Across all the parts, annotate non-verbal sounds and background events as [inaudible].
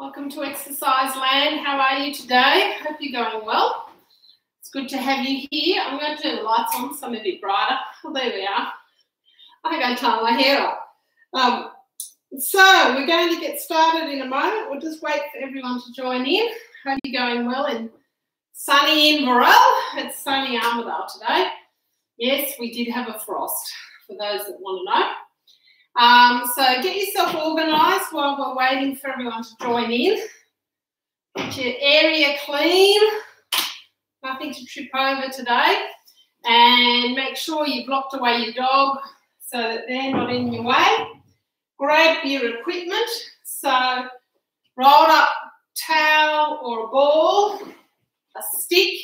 Welcome to Exercise Land. How are you today? Hope you're going well. It's good to have you here. I'm going to turn the lights on, some a bit brighter. Oh, there we are. I I tie my hair up. Um, so we're going to get started in a moment. We'll just wait for everyone to join in. Hope you're going well in sunny Inverell. It's sunny Armidale today. Yes, we did have a frost, for those that want to know. Um, so get yourself organised while we're waiting for everyone to join in. Get your area clean. Nothing to trip over today. And make sure you've blocked away your dog so that they're not in your way. Grab your equipment. So rolled up towel or a ball, a stick.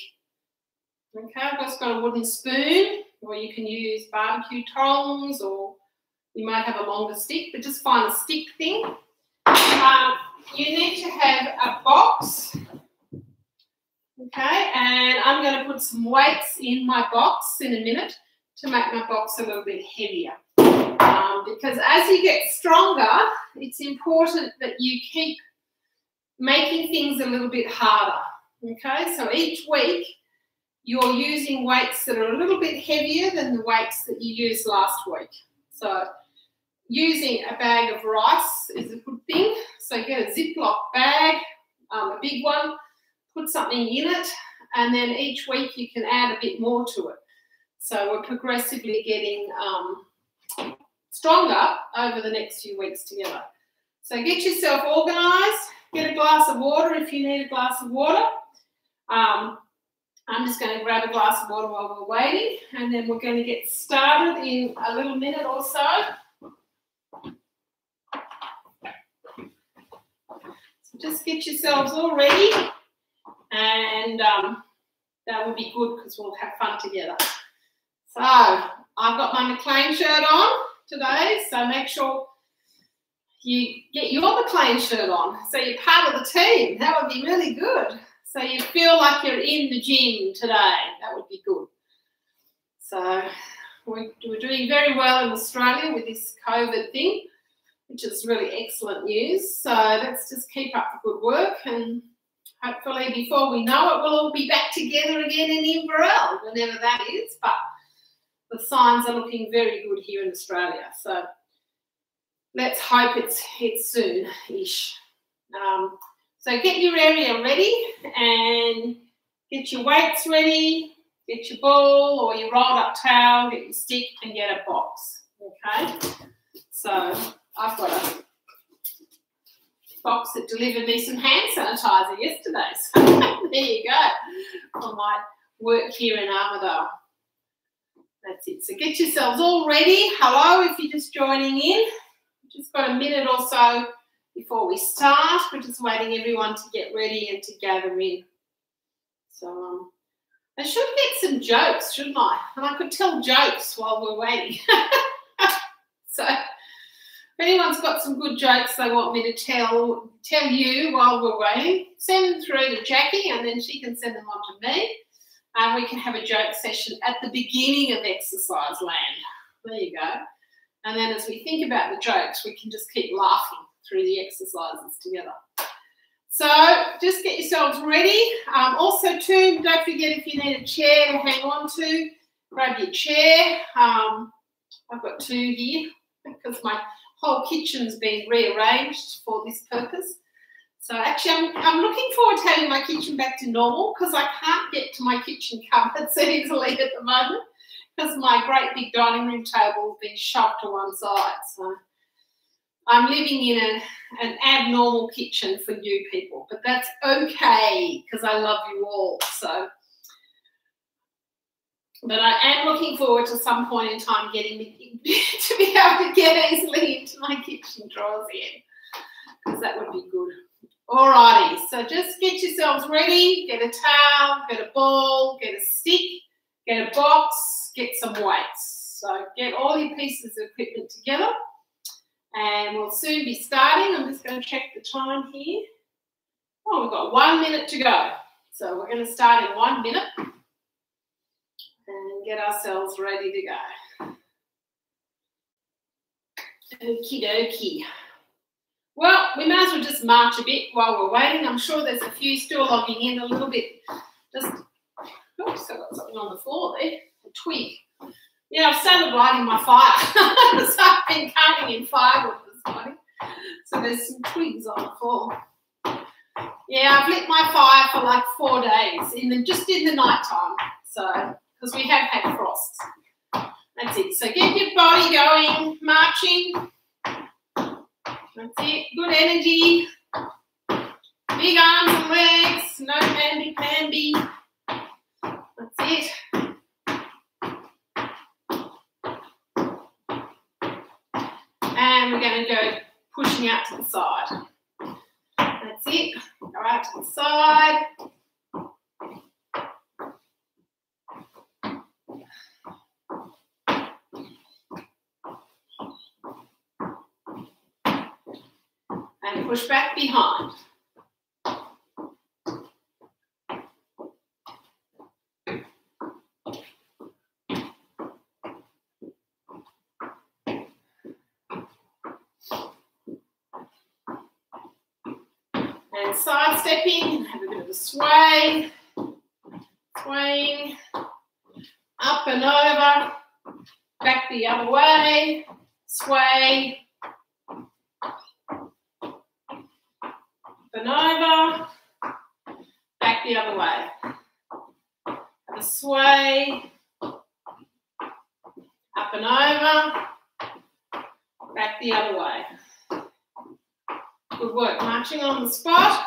Okay, I've just got a wooden spoon, or you can use barbecue tongs or you might have a longer stick, but just find a stick thing. Um, you need to have a box. Okay, and I'm going to put some weights in my box in a minute to make my box a little bit heavier. Um, because as you get stronger, it's important that you keep making things a little bit harder. Okay, so each week you're using weights that are a little bit heavier than the weights that you used last week. So using a bag of rice is a good thing. So get a Ziploc bag, um, a big one, put something in it, and then each week you can add a bit more to it. So we're progressively getting um, stronger over the next few weeks together. So get yourself organised, get a glass of water if you need a glass of water. Um, I'm just going to grab a glass of water while we're waiting, and then we're going to get started in a little minute or so. Just get yourselves all ready and um, that will be good because we'll have fun together. So I've got my McLean shirt on today, so make sure you get your McLean shirt on so you're part of the team. That would be really good. So you feel like you're in the gym today. That would be good. So we're, we're doing very well in Australia with this COVID thing which is really excellent news. So let's just keep up the good work and hopefully before we know it, we'll all be back together again in Inverell, whenever that is. But the signs are looking very good here in Australia. So let's hope it's, it's soon-ish. Um, so get your area ready and get your weights ready, get your ball or your rolled up towel, get your stick and get a box, okay? So I've got a box that delivered me some hand sanitizer yesterday. [laughs] So there you go for my work here in Armidale. That's it. So get yourselves all ready. Hello if you're just joining in. Just got a minute or so before we start. We're just waiting everyone to get ready and to gather in. So um, I should get some jokes, shouldn't I? And I could tell jokes while we're waiting. [laughs] so if anyone's got some good jokes they want me to tell tell you while we're waiting, send them through to Jackie and then she can send them on to me. And we can have a joke session at the beginning of exercise land. There you go. And then as we think about the jokes, we can just keep laughing through the exercises together. So just get yourselves ready. Um, also, too, don't forget if you need a chair to hang on to, grab your chair. Um, I've got two here because my whole kitchen's been rearranged for this purpose. So actually, I'm, I'm looking forward to having my kitchen back to normal because I can't get to my kitchen cupboards [laughs] easily at the moment because my great big dining room table has been shoved to one side. So I'm living in a, an abnormal kitchen for you people, but that's okay because I love you all. So but I am looking forward to some point in time getting [laughs] to be able to get easily into my kitchen drawers again, because that would be good. Alrighty, so just get yourselves ready, get a towel, get a ball, get a stick, get a box, get some weights. So get all your pieces of equipment together and we'll soon be starting. I'm just going to check the time here. Oh, we've got one minute to go. So we're going to start in one minute get ourselves ready to go. Okie dokie. Well, we might as well just march a bit while we're waiting. I'm sure there's a few still logging in a little bit. Just, oops, I've got something on the floor there, a twig. Yeah, I've started lighting my fire. [laughs] so I've been carving in firewood this morning. So there's some twigs on the floor. Yeah, I've lit my fire for like four days, in the, just in the night time. So, because we have had frosts. That's it. So get your body going, marching. That's it. Good energy. Big arms and legs. No pandy pandy. That's it. And we're going to go pushing out to the side. That's it. Go out to the side. Push back behind. and side stepping, have a bit of a sway, swaying, up and over, back the other way, sway, up and over, back the other way. Have a sway, up and over, back the other way. Good On the spot.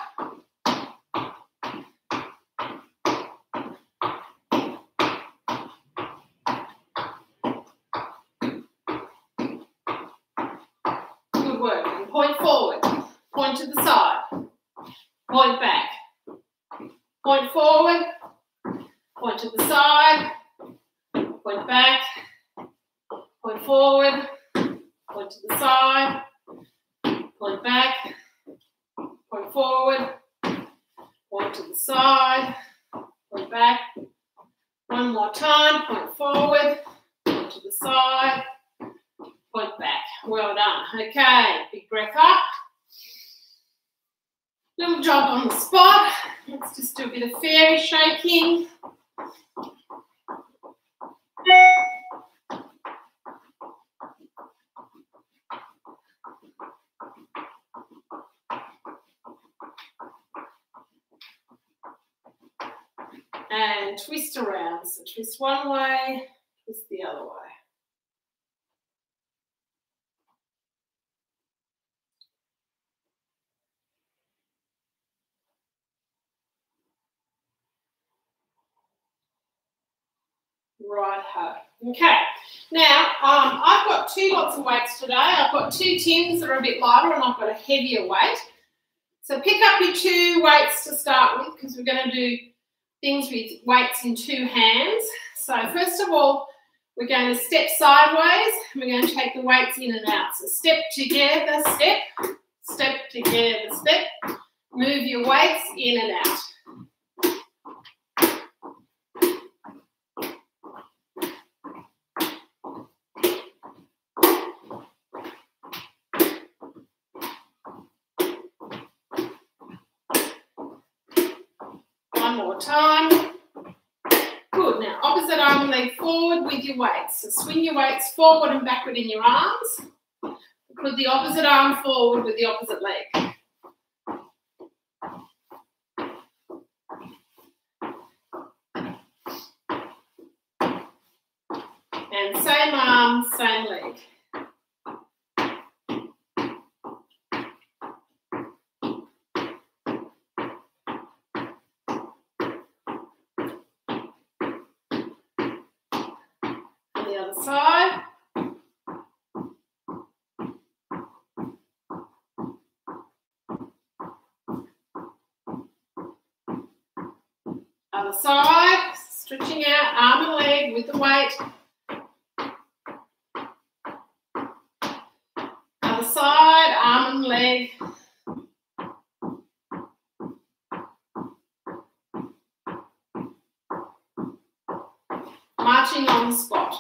Good work. And point forward. Point to the side. Point back. Point forward. Point to the side. Point back. Point forward. Point to the side point back, point forward, point to the side, point back. One more time, point forward, point to the side, point back. Well done. Okay, big breath up. Little jog on the spot. Let's just do a bit of fairy shaking. And twist around. So twist one way, twist the other way. Right ho. Okay. Now, um, I've got two lots of weights today. I've got two tins that are a bit lighter and I've got a heavier weight. So pick up your two weights to start with because we're going to do things with weights in two hands. So first of all, we're going to step sideways. We're going to take the weights in and out. So step together, step, step together, step. Move your weights in and out. One more time. Good. Now, opposite arm and forward with your weights. So swing your weights forward and backward in your arms. Put the opposite arm forward with the opposite leg. And same arm, same leg. The other side. Other side, stretching out arm and leg with the weight. Other side, arm and leg. Marching on the spot.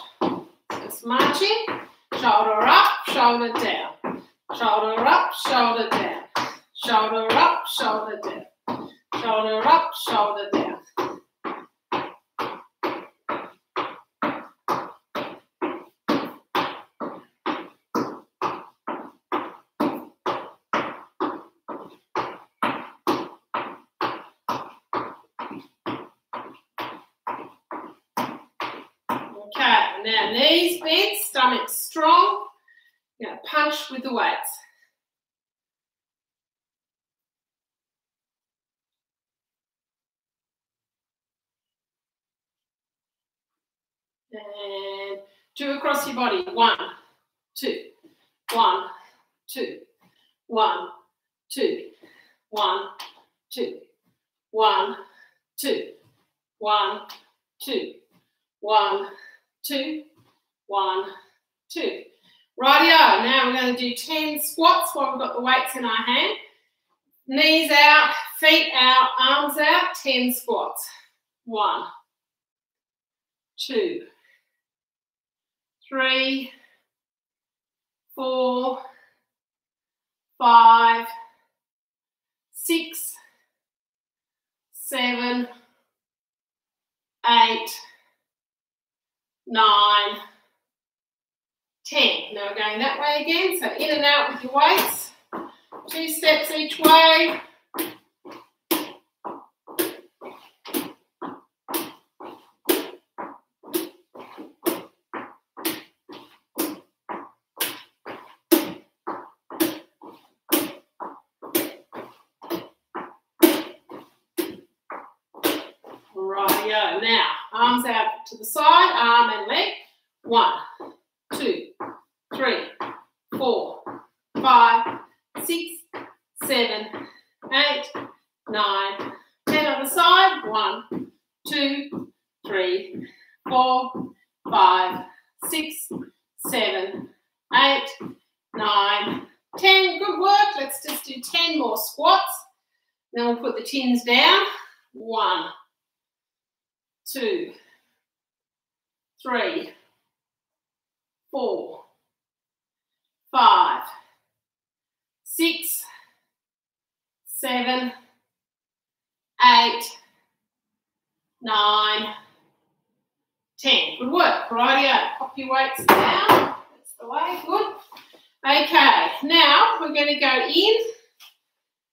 Just marching, shoulder up, shoulder down. Shoulder up, shoulder down. Shoulder up, shoulder down. Shoulder up, shoulder down. Okay, now knees bent, stomach strong. You're going to punch with the weights. And two across your body. One, two, one, two, one, two, one, two, one, two, one, two, one, two, one, two. Rightio, now we're going to do 10 squats while we've got the weights in our hand. Knees out, feet out, arms out, 10 squats. One, two, three, four, five, six, seven, eight, nine, ten. Now we're going that way again, so in and out with your weights. Two steps each way. Rightio. Now, arms out to the side, arm and leg. One, two, three, four, five, six, seven, eight, nine, ten on the side. One, two, three, four, five, six, seven, eight, nine, ten. Good work. Let's just do 10 more squats. Then we'll put the tins down. One, two, three, four, five, six, seven, eight, nine, ten. Good work. Rightio. Pop your weights down. That's the way. Good. Okay. Now we're going to go in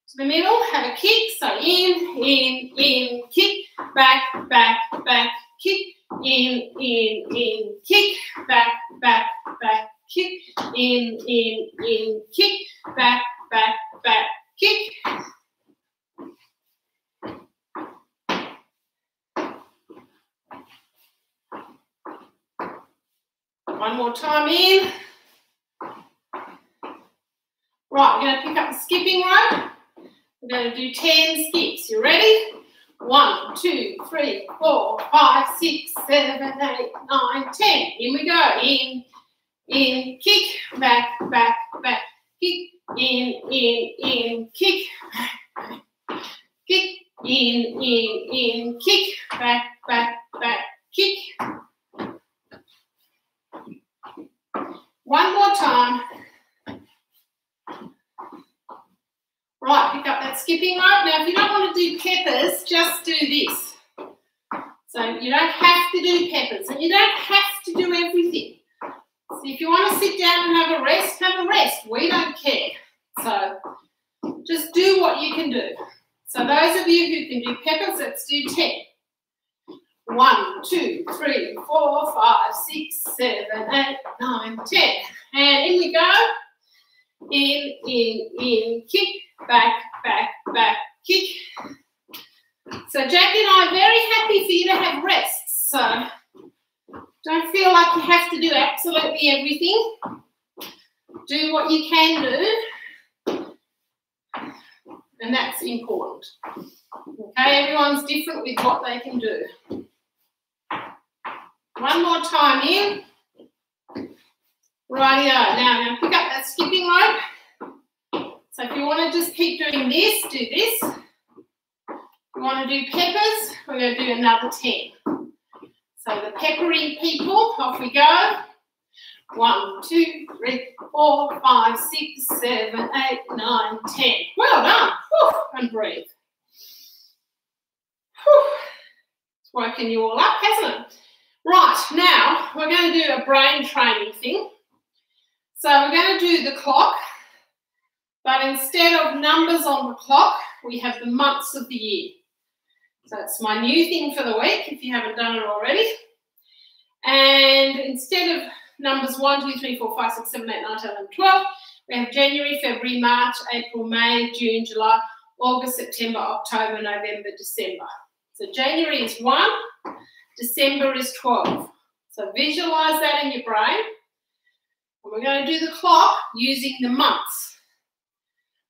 to the middle. Have a kick. So in, in, in, kick, back, back, back, kick, in, in, in, kick, back, back, back, kick, in, in, in, kick, back, back, back, kick. One more time in. Right, we're going to pick up the skipping rope. We're going to do 10 skips. You ready? One, two, three, four, five, six, seven, eight, nine, ten. In we go. In, in, kick, back, back, back, kick, in, in, in, kick, back, back, kick, in, in, in, kick, back, back, back, kick. One more time. Right, pick up that skipping rope. Now, if you don't want to do peppers, just do this. So you don't have to do peppers, and you don't have to do everything. So if you want to sit down and have a rest, have a rest. We don't care. So just do what you can do. So those of you who can do peppers, let's do 10. One, two, three, four, five, six, seven, eight, nine, ten. And in we go. In, in, in, kick, back, back, back, kick. So Jackie and I are very happy for you to have rests. So don't feel like you have to do absolutely everything. Do what you can do. And that's important. Okay, everyone's different with what they can do. One more time in. Rightio. Now, now pick up that skipping rope. So if you want to just keep doing this, do this. If you want to do peppers, we're going to do another 10. So the peppery people, off we go. One, two, three, four, five, six, seven, eight, nine, ten. Well done. Whew. And breathe. Whew. It's woken you all up, hasn't it? Right, now we're going to do a brain training thing. So we're going to do the clock, but instead of numbers on the clock, we have the months of the year. So it's my new thing for the week, if you haven't done it already. And instead of numbers 1, 2, 3, 4, 5, 6, 7, 8, 9, 10, 11, 12, we have January, February, March, April, May, June, July, August, September, October, November, December. So January is 1, December is 12. So visualize that in your brain. And we're going to do the clock using the months.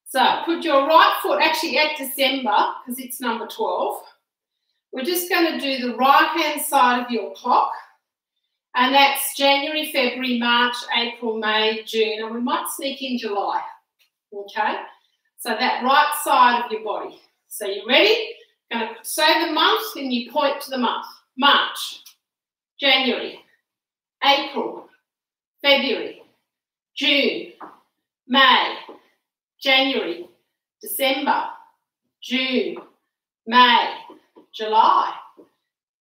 So put your right foot actually at December because it's number 12. We're just going to do the right hand side of your clock. And that's January, February, March, April, May, June. And we might sneak in July. Okay? So that right side of your body. So you ready? Going to say the month and you point to the month. March, January, April, February, June, May, January, December, June, May, July,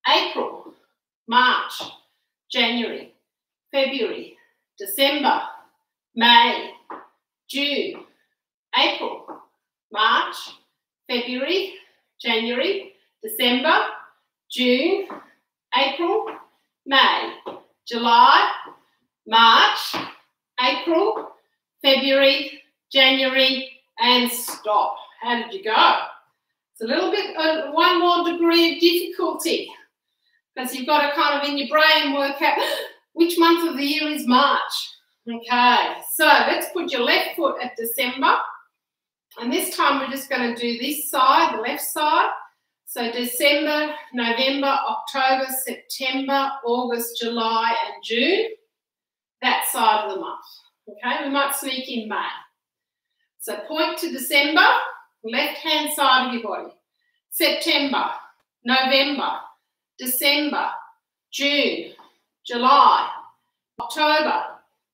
April, March, January, February, December, May, June, April, March, February, January, December, June, April, May, July, March, April, February, January, and stop. How did you go? It's a little bit, uh, one more degree of difficulty because you've got to kind of in your brain work out [gasps] which month of the year is March. Okay, so let's put your left foot at December. And this time we're just going to do this side, the left side. So December, November, October, September, August, July, and June. That side of the month. Okay, we might sneak in May. So point to December, left hand side of your body. September, November, December, June, July, October,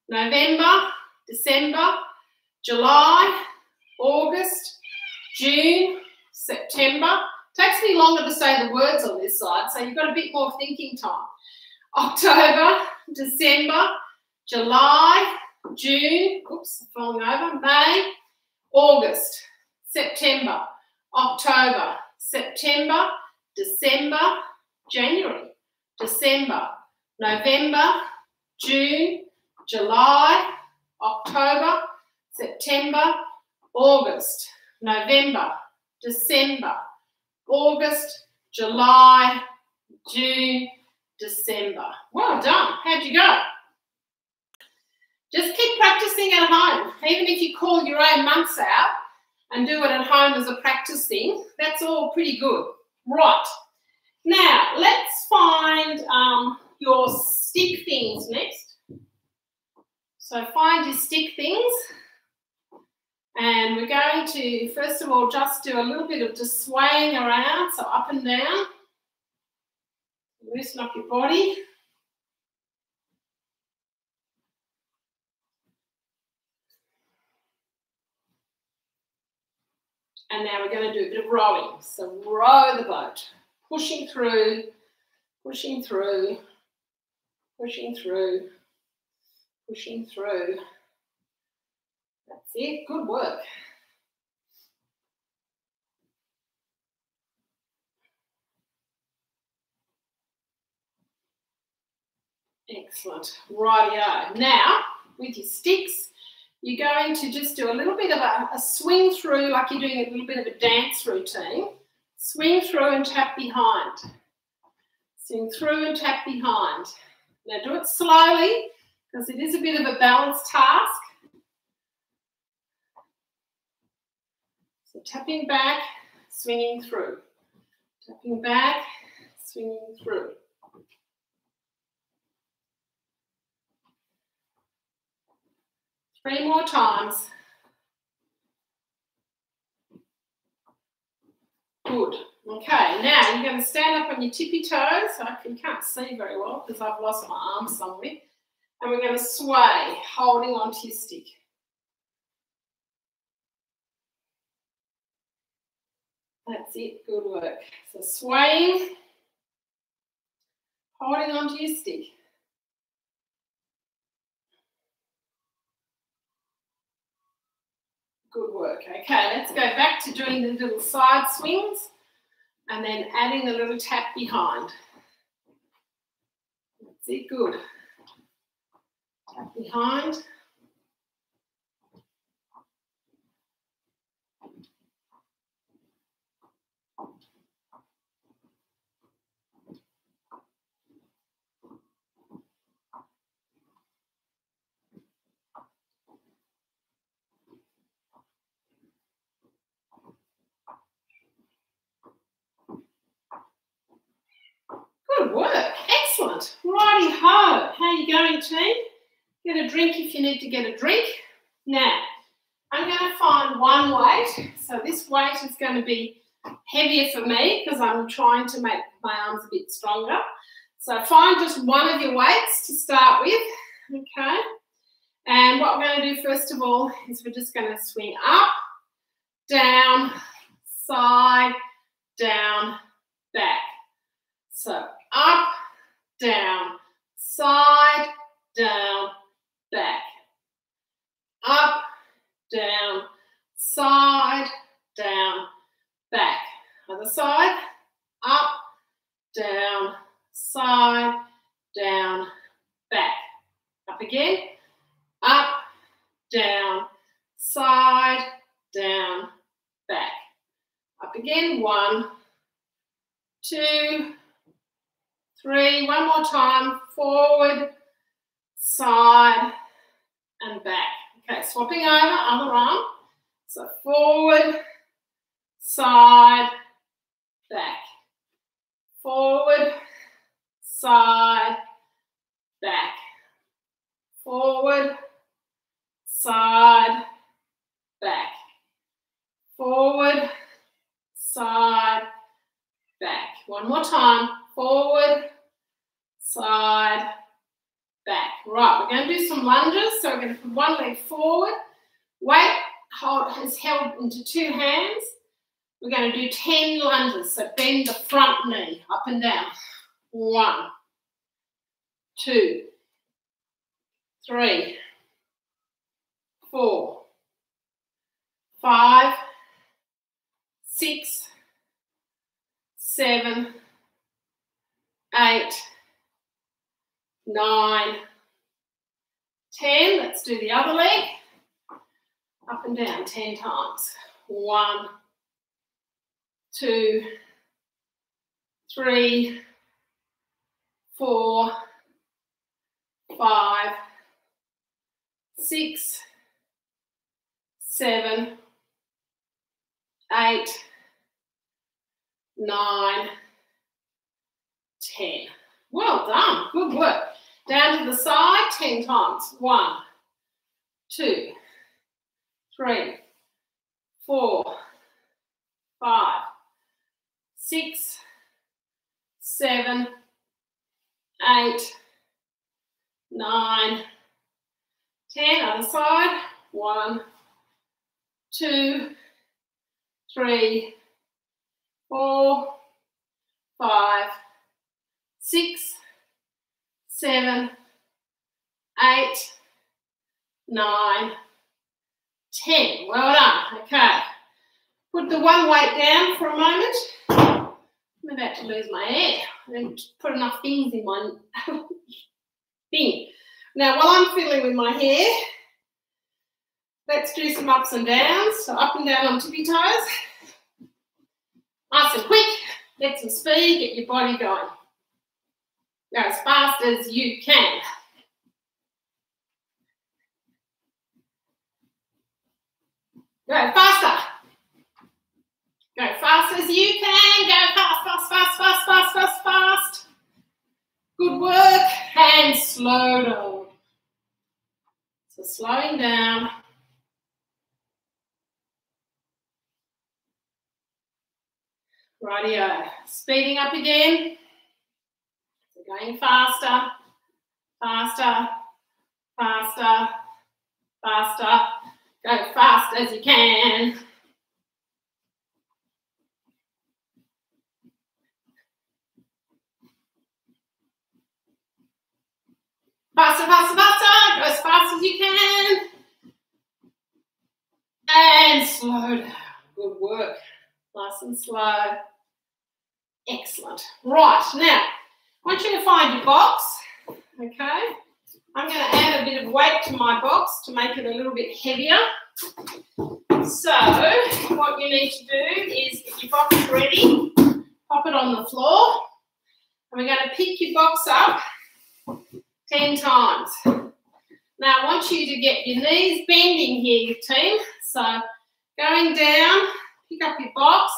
November, December, July, August, June, September. Takes me longer to say the words on this side, so you've got a bit more thinking time. October, December, July, June, oops, falling over, May, August, September, October, September, December, January, December, November, June, July, October, September, August, November, December, August, July, June, December. Well done. How'd you go? Just keep practicing at home. Even if you call your own months out and do it at home as a practice thing, that's all pretty good. Right. Now, let's find um, your stick things next. So find your stick things. And we're going to, first of all, just do a little bit of just swaying around, so up and down. Loosen up your body. And now we're going to do a bit of rowing. So row the boat, pushing through, pushing through, pushing through, pushing through. That's it. Good work. Excellent. Rightio. Now, with your sticks, you're going to just do a little bit of a, a, swing through, like you're doing a little bit of a dance routine. Swing through and tap behind. Swing through and tap behind. Now do it slowly, because it is a bit of a balance task. So tapping back, swinging through. Tapping back, swinging through. Three more times. Good. Okay, now you're going to stand up on your tippy toes. I can, can't see very well because I've lost my arm somewhere. And we're going to sway, holding onto your stick. That's it, good work. So swaying, holding onto your stick. Good work. Okay, let's go back to doing the little side swings and then adding the little tap behind. That's it, good. Tap behind. Good work. Excellent. Righty ho. How are you going, team? Get a drink if you need to get a drink. Now, I'm going to find one weight. So this weight is going to be heavier for me because I'm trying to make my arms a bit stronger. So find just one of your weights to start with. Okay. And what we're going to do first of all is we're just going to swing up, down, side, down, back. So up, down, side, down, back. Up, down, side, down, back. Other side, up, down, side, down, back. Up again, up, down, side, down, back. Up again, one, two, three, one more time, forward, side, and back. Okay, swapping over, other arm. So forward, side, back. Forward, side, back. Forward, side, back. Forward, side, back. One more time. Forward, side, back. Right, we're going to do some lunges. So we're going to put one leg forward. Weight hold is held into two hands. We're going to do 10 lunges. So bend the front knee up and down. One, two, three, four, five, six, seven, eight, nine, ten. Let's do the other leg. Up and down 10 times. One, two, three, four, five, six, seven, eight, nine, ten. Well done. Good work. Down to the side 10 times. One, two, three, four, five, six, seven, eight, nine, ten. Other side. One, two, three, four, five, six, seven, eight, nine, ten. Well done. Okay. Put the one weight down for a moment. I'm about to lose my hair. I didn't put enough things in my [laughs] thing. Now, while I'm fiddling with my hair, let's do some ups and downs. So up and down on tippy toes. Nice and quick. Get some speed, get your body going. As fast as you can. Go faster. Go fast as you can. Go fast, fast, fast, fast, fast, fast, fast. Good work. And slow down. So slowing down. Rightio. Speeding up again. So going faster, faster, Faster, faster. Go fast as you can. Faster, faster, faster. Go as fast as you can. And slow down. Good work. Nice and slow. Excellent. Right, now, want you to find your box. Okay. I'm going to add a bit of weight to my box to make it a little bit heavier. So, what you need to do is get your box ready, pop it on the floor, and we're going to pick your box up 10 times. Now, I want you to get your knees bending here, your team. So, going down, pick up your box,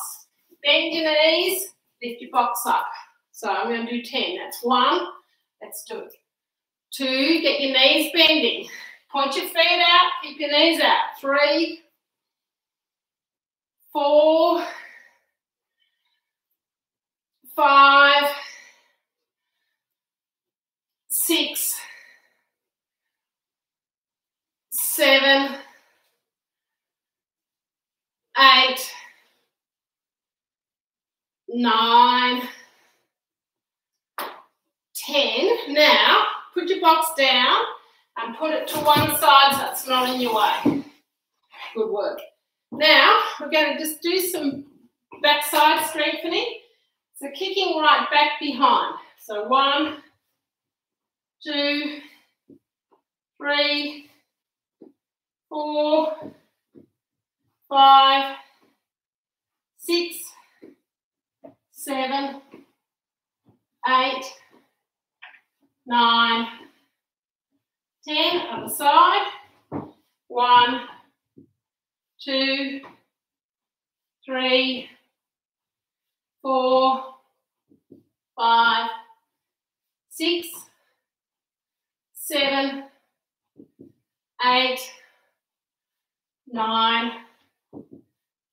bend your knees, lift your box up. So, I'm going to do 10. That's one. Let's do it. Two, get your knees bending. Point your feet out, keep your knees out. Three, four, five, six, seven, eight, nine, ten. Now, put your box down and put it to one side so it's not in your way. Good work. Now, we're going to just do some backside strengthening. So kicking right back behind. So one, two, three, four, five, six, seven, eight, nine, ten. Other side. One, two, three, four, five, six, seven, eight, nine,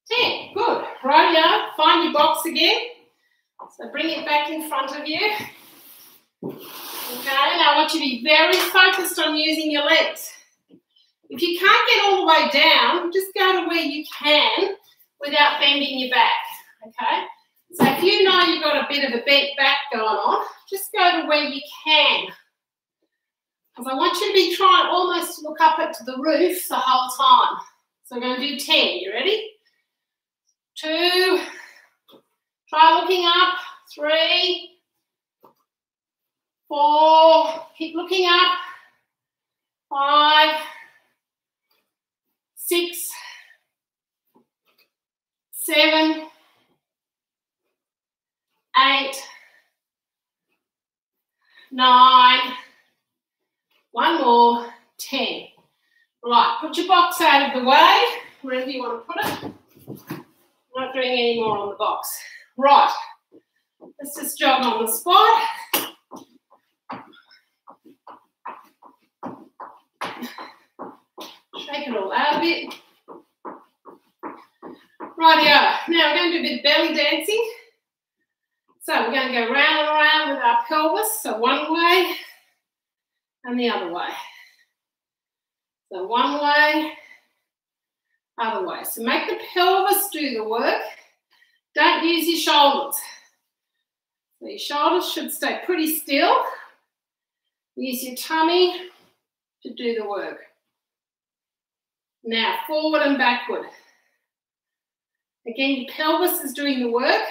ten. Good. Rightio. Find your box again. So bring it back in front of you. Okay, now I want you to be very focused on using your legs. If you can't get all the way down, just go to where you can without bending your back. Okay, so if you know you've got a bit of a bent back going on, just go to where you can. Because I want you to be trying almost to look up at the roof the whole time. So we're going to do 10. You ready? Two. Try looking up. Three. Four. Keep looking up. Five. Six. Seven. Eight. Nine. One more. Ten. Right, put your box out of the way, wherever you want to put it. I'm not doing any more on the box. Right, let's just jog on the spot. Shake it all out a bit. Rightio, uh, now we're going to do a bit of belly dancing. So we're going to go round and around with our pelvis, so one way and the other way. So one way, other way. So make the pelvis do the work. Don't use your shoulders. So your shoulders should stay pretty still. Use your tummy to do the work. Now forward and backward. Again, your pelvis is doing the work.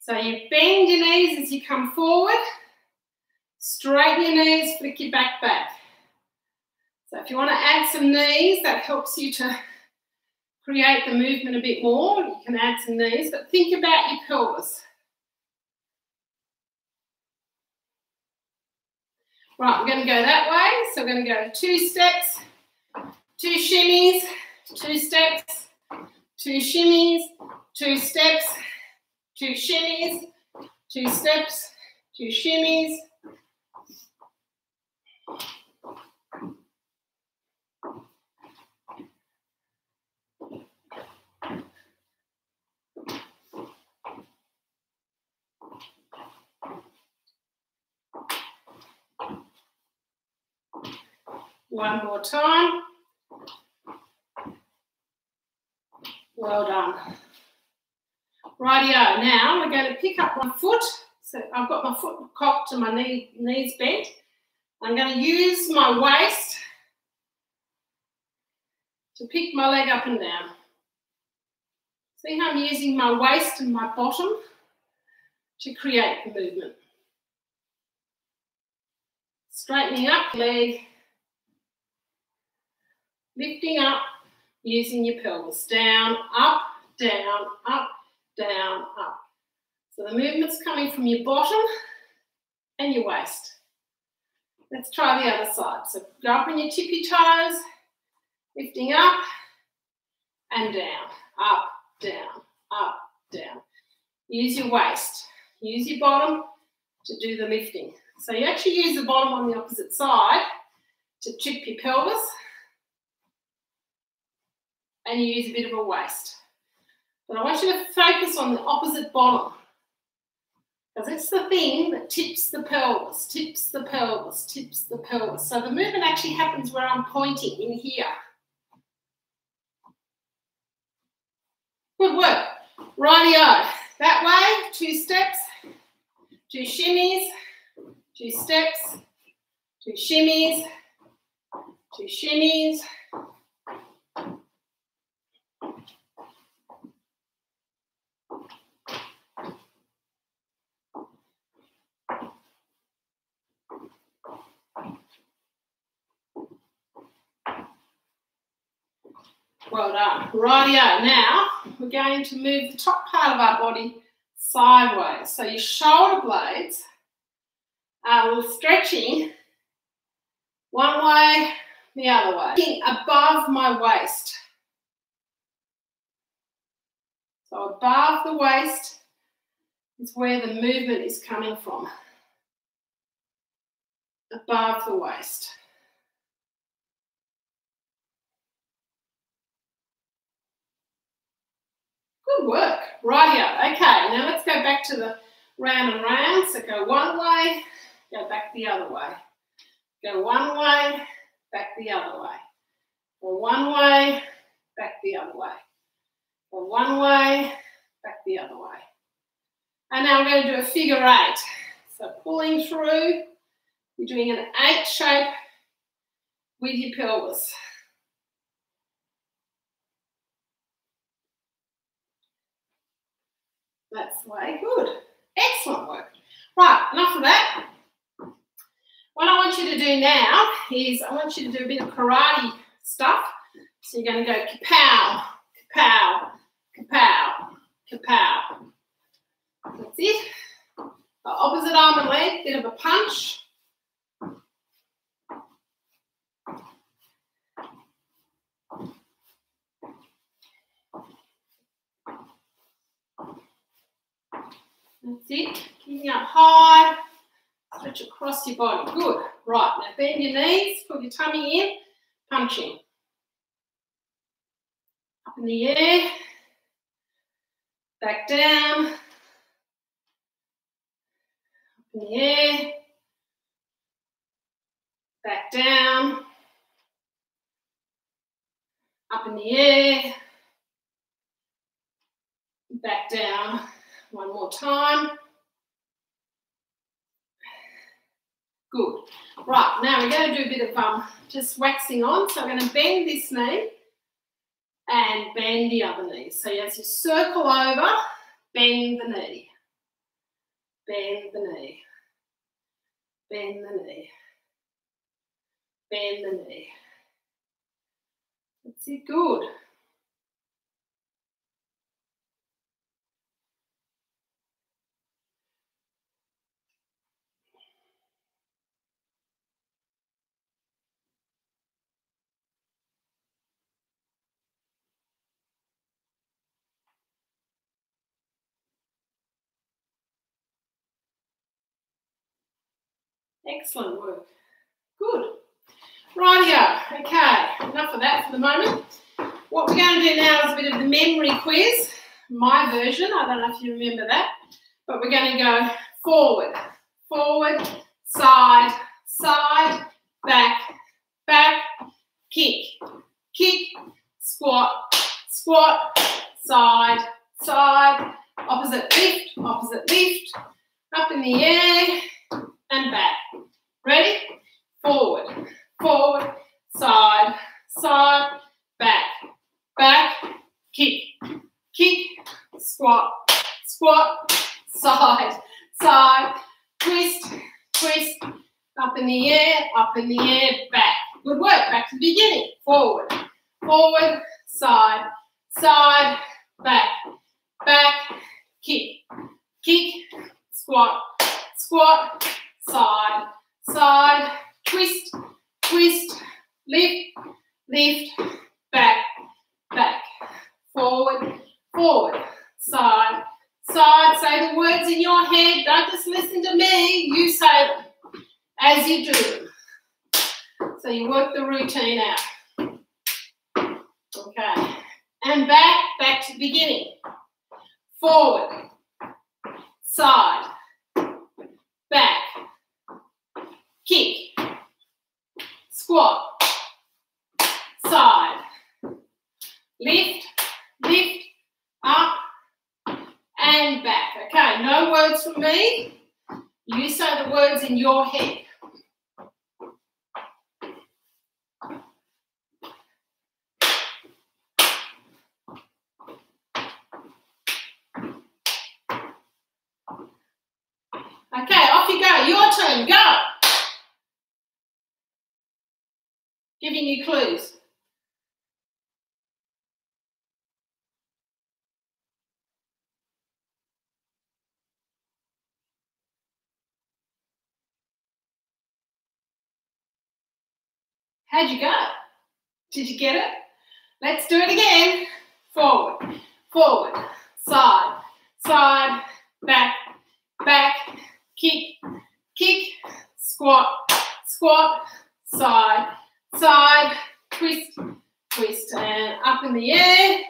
So you bend your knees as you come forward. Straighten your knees, flick your back back. So if you want to add some knees, that helps you to create the movement a bit more. You can add some knees, but think about your pelvis. Right, we're going to go that way. So we're going to go two steps, two shimmies, two steps, two shimmies, two steps, two shimmies, two steps, two shimmies, One more time. Well done. Rightio, now we're going to pick up my foot. So I've got my foot cocked and my knee, knees bent. I'm going to use my waist to pick my leg up and down. See how I'm using my waist and my bottom to create the movement. Straightening up leg, lifting up, using your pelvis. Down, up, down, up, down, up. So the movement's coming from your bottom and your waist. Let's try the other side. So up on your tippy toes, lifting up and down, up, down, up, down. Use your waist, use your bottom to do the lifting. So you actually use the bottom on the opposite side to tip your pelvis and you use a bit of a waist. But I want you to focus on the opposite bottom because it's the thing that tips the pelvis, tips the pelvis, tips the pelvis. So the movement actually happens where I'm pointing in here. Good work. Rightio. That way, two steps, two shimmies, two steps, two shimmies, two shimmies, Well done. Rightio. Now we're going to move the top part of our body sideways. So your shoulder blades are stretching one way, the other way, Looking above my waist. So above the waist is where the movement is coming from. Above the waist. Good work. Rightio. Okay, now let's go back to the round and round. So go one way, go back the other way. Go one way, back the other way. Go one way, back the other way. Go one way, back the other way. And now we're going to do a figure eight. So pulling through, you're doing an eight shape with your pelvis. That's way. Good. Excellent work. Right, enough of that. What I want you to do now is I want you to do a bit of karate stuff. So you're going to go kapow, kapow, kapow, kapow. That's it. The opposite arm and leg, bit of a punch. That's it. Keeping up high. Stretch across your body. Good. Right. Now bend your knees. Put your tummy in. Punching. Up in the air. Back down. Up in the air. Back down. Up in the air. Back down. One more time. Good. Right, now we're going to do a bit of um, just waxing on. So I'm going to bend this knee and bend the other knee. So as you circle over, bend the knee. Bend the knee. Bend the knee. Bend the knee. That's it, good. Excellent work. Good. Rightio. Okay, enough of that for the moment. What we're going to do now is a bit of the memory quiz, my version. I don't know if you remember that, but we're going to go forward, forward, side, side, back, back, kick, kick, squat, squat, side, side, opposite lift, opposite lift, up in the air, and back. Ready? Forward, forward, side, side, back, back, kick, kick, squat, squat, side, side, twist, twist, up in the air, up in the air, back. Good work. Back to the beginning. Forward, forward, side, side, back, back, kick, kick, squat, squat, side, side, twist, twist, lift, lift, back, back, forward, forward, side, side. Say the words in your head. Don't just listen to me. You say them as you do. So you work the routine out. Okay. And back, back to the beginning. Forward, side, back, kick, squat, side, lift, lift, up, and back. Okay, no words from me. You say the words in your head. Okay, off you go. Your turn. Go. Giving you clues. How'd you go? Did you get it? Let's do it again. Forward, forward, side, side, back, back, kick, kick, squat, squat, side, side, twist, twist, and up in the air,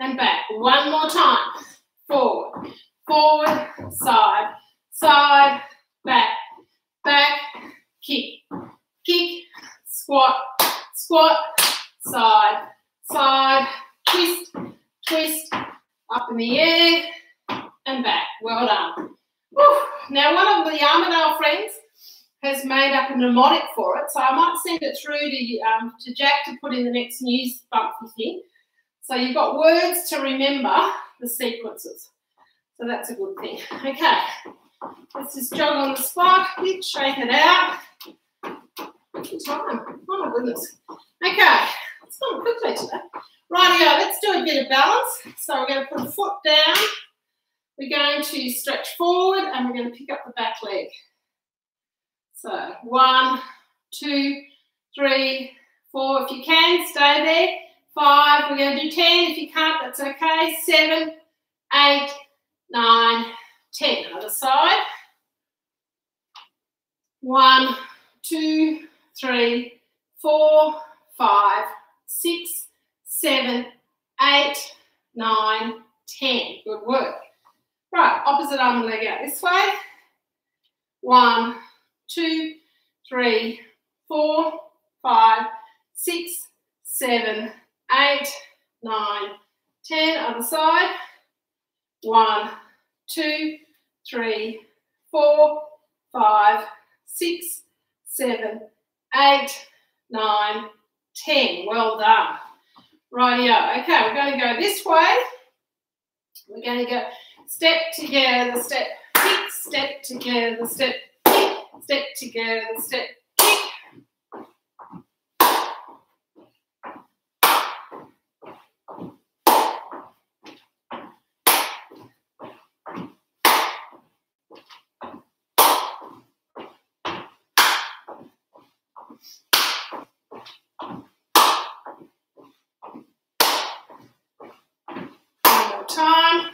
and back. One more time. Forward, forward, side, side, back, back, kick, kick, squat, squat, side, side, twist, twist, up in the air, and back. Well done. Now, one of the Armadale friends has made up a mnemonic for it, so I might send it through to, um, to Jack to put in the next news bump with him. So you've got words to remember the sequences. So that's a good thing. Okay, let's just jog on the spot, bit, shake it out. Time. Oh my goodness. Okay, it's gone quickly today. Rightio, let's do a bit of balance. So we're going to put a foot down we're going to stretch forward and we're going to pick up the back leg. So one, two, three, four. If you can, stay there. Five. We're going to do 10. If you can't, that's okay. Seven, eight, nine, ten. Other side. One, two, three, four, five, six, seven, eight, nine, ten. Good work. Right, opposite arm leg out this way. One, two, three, four, five, six, seven, eight, nine, ten. Other side. One, two, three, four, five, six, seven, eight, nine, ten. Well done. Rightio. Okay, we're going to go this way. We're going to go step together, step, kick, step together, step, step together, step, kick. One more time.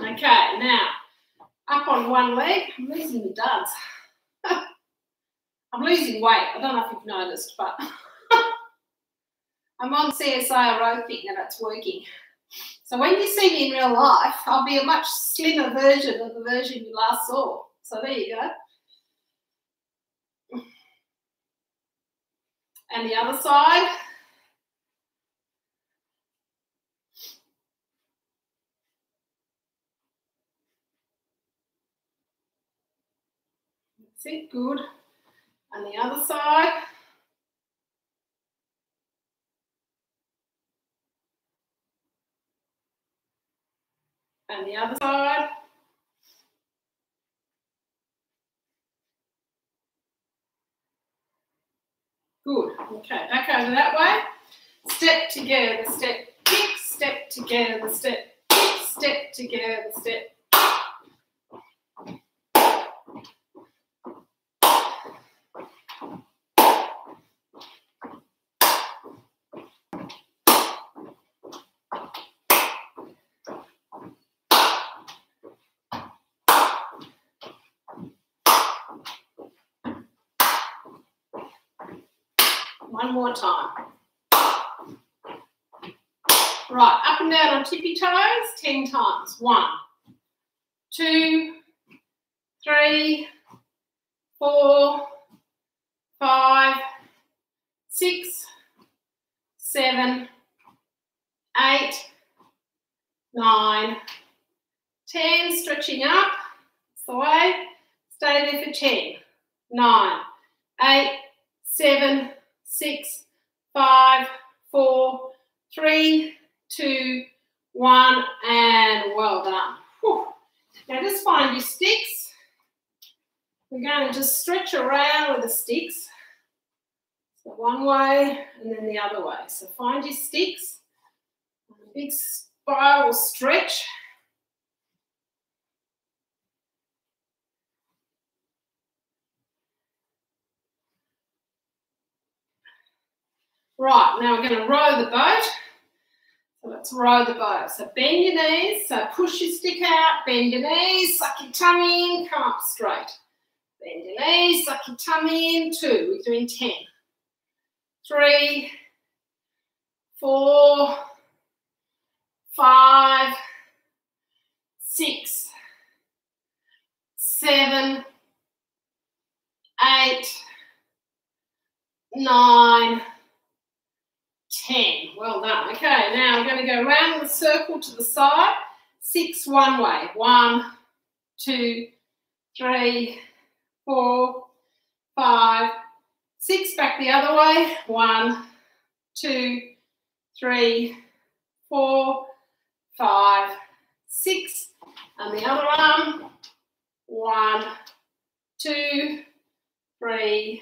Okay, now up on one leg. I'm losing the duds. I'm losing weight. I don't know but [laughs] I'm on CSA aerobic and it's working. So when you see me in real life, I'll be a much slimmer version of the version you last saw. So there you go. And the other side. That's it, good. And the other side. And the other side. Good. Okay, back over that way. Step together, step, kick, step together, step, kick, step together, step. One more time. Right, up and down on tippy toes, 10 times. One, two, three, four, five, six, seven, eight, nine, ten. Stretching up. That's the way. Stay there for ten, nine, eight, seven six, five, four, three, two, one, and well done. Whew. Now just find your sticks. We're going to just stretch around with the sticks. So one way and then the other way. So find your sticks. Big spiral stretch. Right, now we're going to row the boat. So let's row the boat. So bend your knees, so push your stick out, bend your knees, suck your tummy in, come up straight. Bend your knees, suck your tummy in, two, we're doing 10. Three, four, five, six, seven, eight, nine, 10. Well done. Okay, now I'm going to go around the circle to the side. Six one way. One, two, three, four, five, six. Back the other way. One, two, three, four, five, six. And the other arm. One, two, three,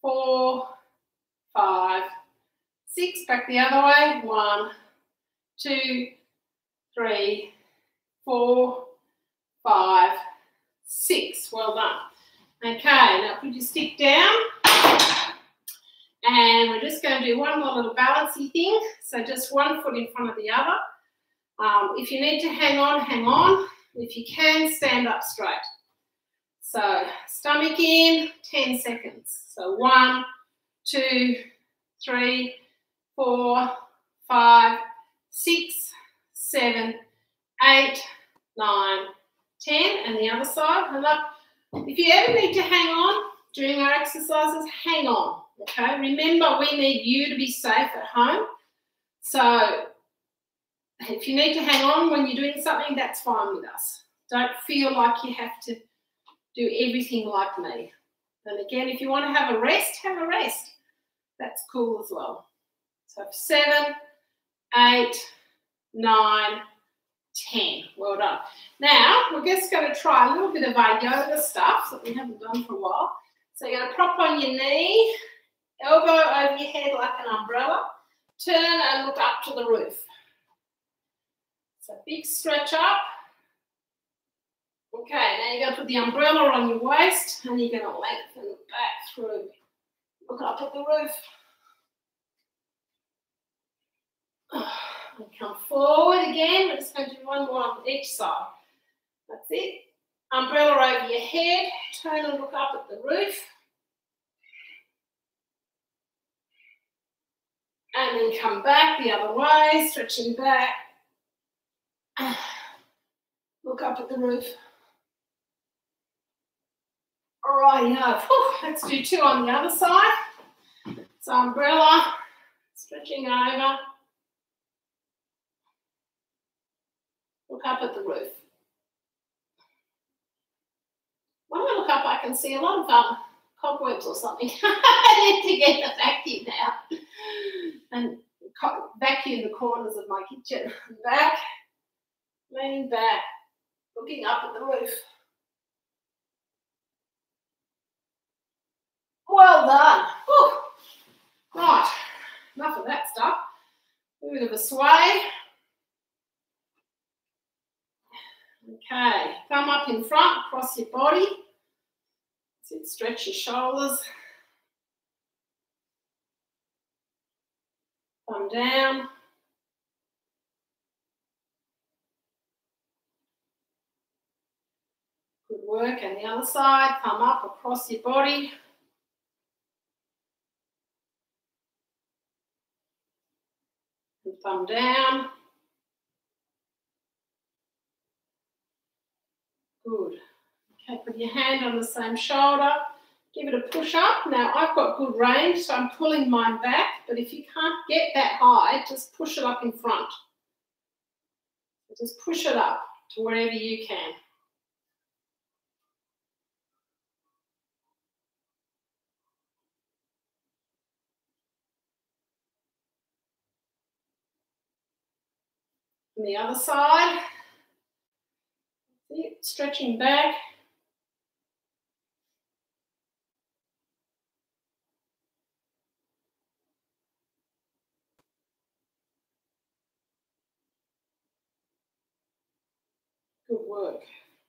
four, five, six, back the other way, one, two, three, four, five, six, well done. Okay, now put your stick down, and we're just going to do one more little balancey thing, so just one foot in front of the other. Um, if you need to hang on, hang on. If you can, stand up straight. So stomach in, 10 seconds. So one, two, three, four, five, six, seven, eight, nine, ten, and the other side. And look, if you ever need to hang on during our exercises, hang on. Okay, remember we need you to be safe at home. So if you need to hang on when you're doing something, that's fine with us. Don't feel like you have to do everything like me. And again, if you want to have a rest, have a rest. That's cool as well. So seven, eight, nine, ten. Well done. Now, we're just going to try a little bit of our yoga stuff that we haven't done for a while. So you're going to prop on your knee, elbow over your head like an umbrella, turn and look up to the roof. So big stretch up. Okay, now you're going to put the umbrella on your waist and you're going to lengthen back through. Look up at the roof. [sighs] And come forward again. We're just going to do one more on each side. That's it. Umbrella over your head. Turn and look up at the roof. And then come back the other way, stretching back. [sighs] Look up at the roof. All right, yeah. Let's do two on the other side. So umbrella, stretching over. Look up at the roof. When I look up, I can see a lot of um, cobwebs or something. [laughs] I need to get the vacuum out and vacuum the corners of my kitchen. [laughs] Back, leaning back, looking up at the roof. Well done. Whew. Right, enough of that stuff. A bit of a sway. Okay, thumb up in front, across your body. Sit, stretch your shoulders. Thumb down. Good work. And the other side, thumb up across your body. And thumb down. Good. Okay, put your hand on the same shoulder. Give it a push up. Now, I've got good range, so I'm pulling mine back. But if you can't get that high, just push it up in front. Just push it up to wherever you can. And the other side. Stretching back. Good work.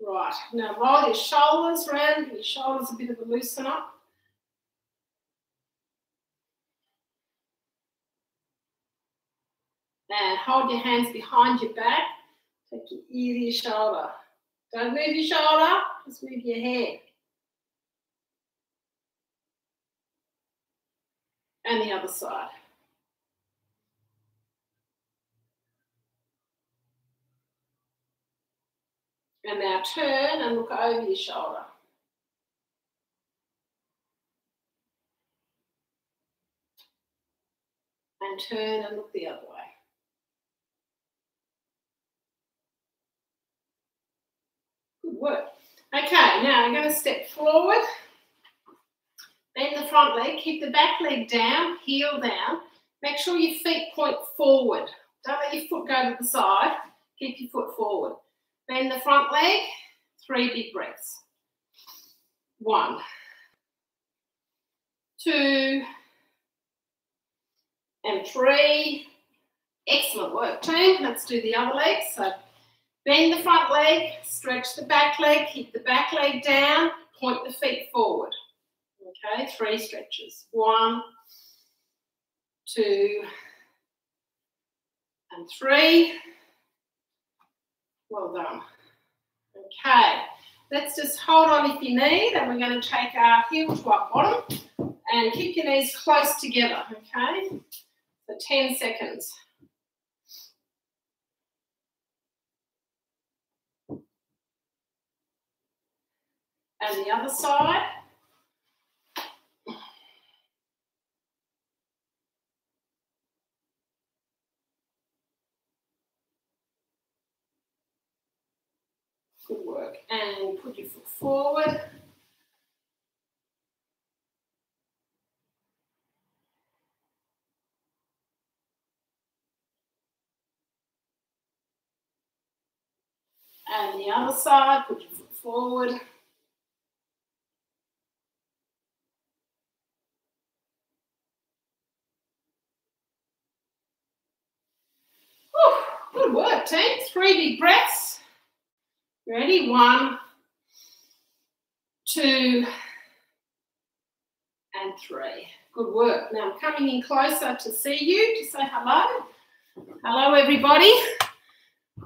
Right, now roll your shoulders around, give your shoulders a bit of a loosen up. And hold your hands behind your back. Take your ear to your shoulder. Don't move your shoulder, just move your head. And the other side. And now turn and look over your shoulder. And turn and look the other way. Good work. Okay, now I'm going to step forward. Bend the front leg, keep the back leg down, heel down. Make sure your feet point forward. Don't let your foot go to the side. Keep your foot forward. Bend the front leg, three big breaths. One, two, and three. Excellent work, team. Let's do the other leg. So Bend the front leg, stretch the back leg, keep the back leg down, point the feet forward. Okay, three stretches. One, two, and three. Well done. Okay, let's just hold on if you need, and we're going to take our heel to our bottom and keep your knees close together, okay, for 10 seconds. And the other side. Good work. And put your foot forward. And the other side, put your foot forward. Good work, team. Three big breaths. Ready? One, two, and three. Good work. Now I'm coming in closer to see you to say hello. Hello, everybody.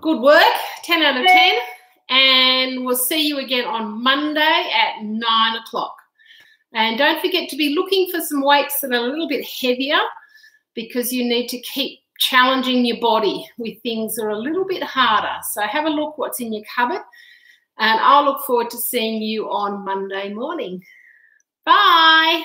Good work. 10 out of 10. And we'll see you again on Monday at 9 o'clock. And don't forget to be looking for some weights that are a little bit heavier because you need to keep challenging your body with things that are a little bit harder. So have a look what's in your cupboard. And I'll look forward to seeing you on Monday morning. Bye.